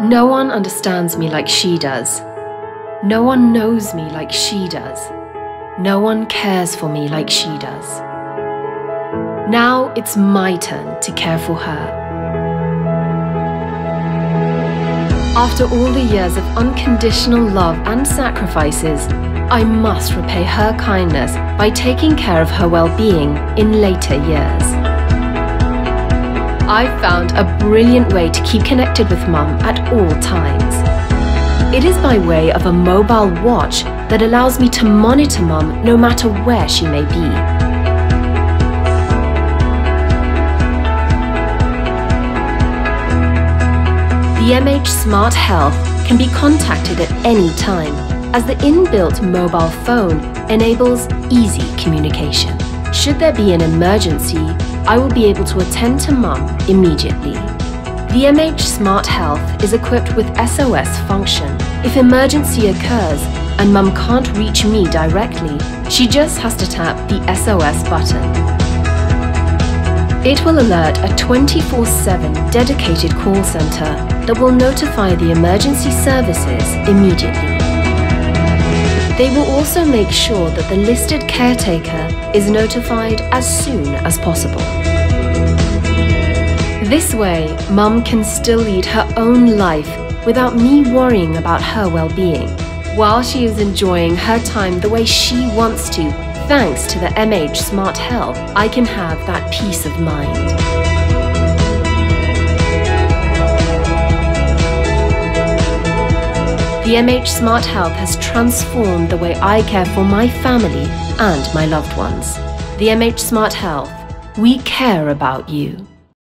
No one understands me like she does. No one knows me like she does. No one cares for me like she does. Now it's my turn to care for her. After all the years of unconditional love and sacrifices, I must repay her kindness by taking care of her well-being in later years. I've found a brilliant way to keep connected with Mum at all times. It is by way of a mobile watch that allows me to monitor Mum no matter where she may be. The MH Smart Health can be contacted at any time as the inbuilt mobile phone enables easy communication. Should there be an emergency, I will be able to attend to mum immediately. The MH Smart Health is equipped with SOS function. If emergency occurs and mum can't reach me directly, she just has to tap the SOS button. It will alert a 24 7 dedicated call centre that will notify the emergency services immediately. They will also make sure that the listed caretaker is notified as soon as possible. This way, Mum can still lead her own life without me worrying about her well-being, while she is enjoying her time the way she wants to, thanks to the MH Smart Health, I can have that peace of mind. The MH Smart Health has transformed the way I care for my family and my loved ones. The MH Smart Health, we care about you.